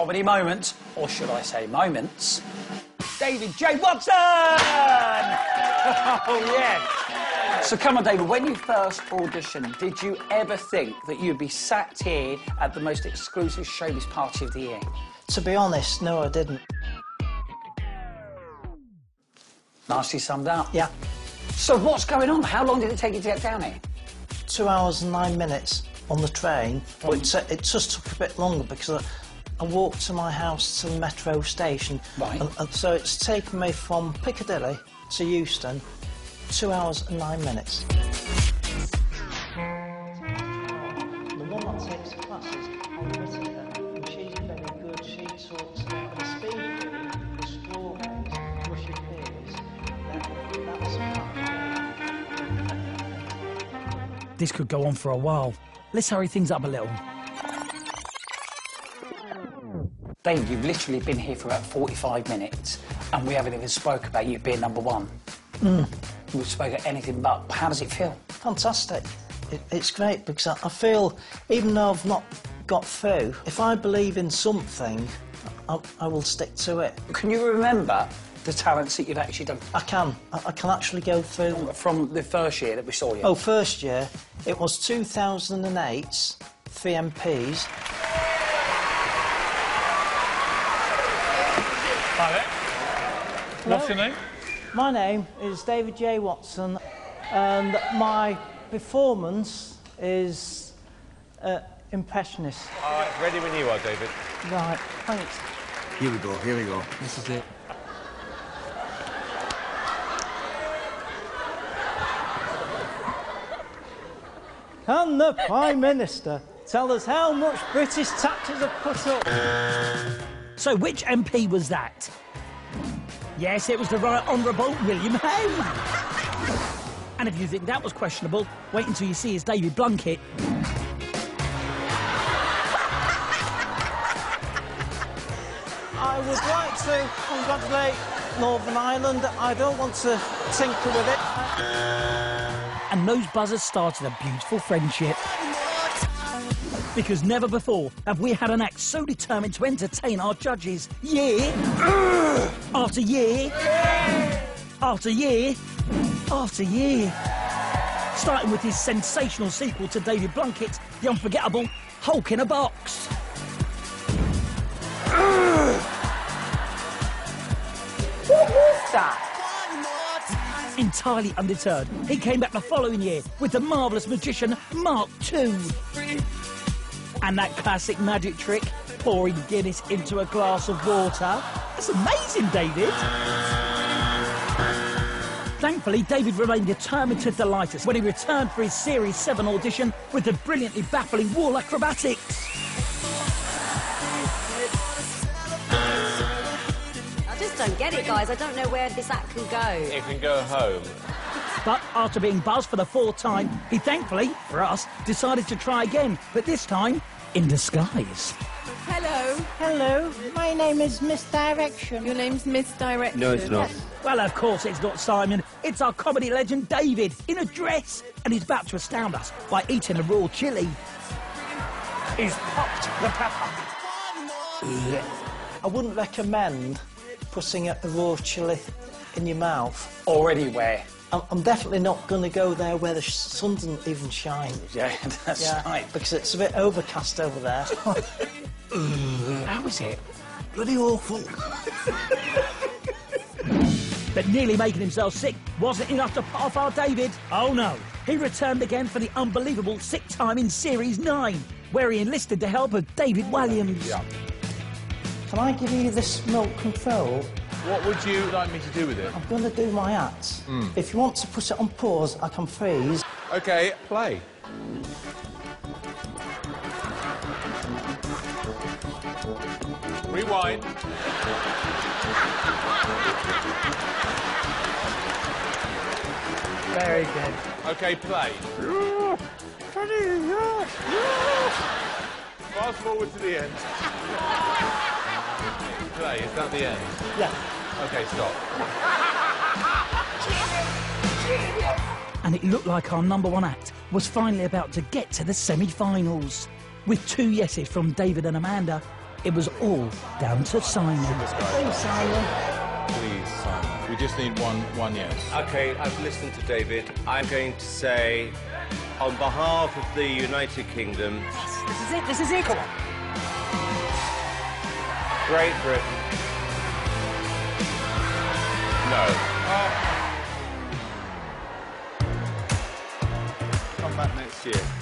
comedy moment, or should I say moments, David J. Watson! oh, yeah. So come on, David, when you first auditioned, did you ever think that you'd be sat here at the most exclusive showbiz party of the year? To be honest, no, I didn't. Nicely summed up. Yeah, So what's going on? How long did it take you to get down here? two hours and nine minutes on the train, but oh. it, t- it just took a bit longer because I, I walked to my house to the metro station. Right. And, and so it's taken me from Piccadilly to Euston, two hours and nine minutes. The one that takes classes and she's very good. She talks about the speed the strawberries, mushy peas. That, that's This could go on for a while. Let's hurry things up a little. David, you've literally been here for about 45 minutes, and we haven't even spoke about you being number one. Mm. We've spoken anything but. How does it feel? Fantastic. It, it's great because I, I feel, even though I've not got through, if I believe in something, I, I will stick to it. Can you remember the talents that you've actually done I can. I, I can actually go through. from the first year that we saw you? Oh, first year, it was 2008's 3MPs. Hi there. What's your name? My name is David J. Watson, and my performance is uh, impressionist. All right, ready when you are, David. Right, thanks. Here we go, here we go. This is it. Can the Prime Minister tell us how much British taxes have put up? So, which MP was that? Yes, it was the Right Honourable William Hague. And if you think that was questionable, wait until you see his David Blunkett. I would like to congratulate Northern Ireland. I don't want to tinker with it. And those buzzers started a beautiful friendship. Because never before have we had an act so determined to entertain our judges year after year after year after year. Starting with his sensational sequel to David Blunkett, the unforgettable Hulk in a Box. What was that? Entirely undeterred, he came back the following year with the marvellous magician Mark II. And that classic magic trick, pouring Guinness into a glass of water. That's amazing, David. Thankfully, David remained determined to delight us when he returned for his Series 7 audition with the brilliantly baffling wall acrobatics. I just don't get it, guys. I don't know where this act can go. It can go home. But after being buzzed for the fourth time, he thankfully, for us, decided to try again, but this time in disguise. Hello, Hello, my name is Misdirection. your name's Misdirection. No, it's not. Well, of course, it's not Simon. It's our comedy legend David in a dress, and he's about to astound us by eating a raw chili. He's popped the pepper. I wouldn't recommend putting a raw chili in your mouth. or where? I'm, I'm definitely not going to go there where the sun doesn't even shine. Yeah, that's Yeah, right. because it's a bit overcast over there. How is it? Bloody awful. But nearly making himself sick wasn't enough to put off our David. Oh no, he returned again for the unbelievable sixth time in Series 9, where he enlisted the help of David Walliams. Yeah. Can I give you this milk control? What would you like me to do with it? I'm going to do my act. Hmm. If you want to put it on pause, I can freeze. Okay, play. Rewind. Very good. Okay, play. Fast forward to the end. Play, is that the end? Yeah. Okay, stop. And it looked like our number one act was finally about to get to the semi finals. With two yeses from David and Amanda, It was all down to Simon. Please, Simon. Please, Simon. We just need one, one yes. Okay, I've listened to David. I'm going to say, on behalf of the United Kingdom, Yes, This is it, this is it. Come on. Great Britain. No. Oh. Come back next year.